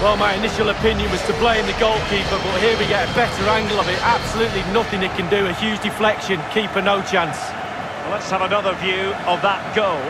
Well, my initial opinion was to blame the goalkeeper, but here we get a better angle of it. Absolutely nothing it can do. A huge deflection. Keeper, no chance. Let's have another view of that goal.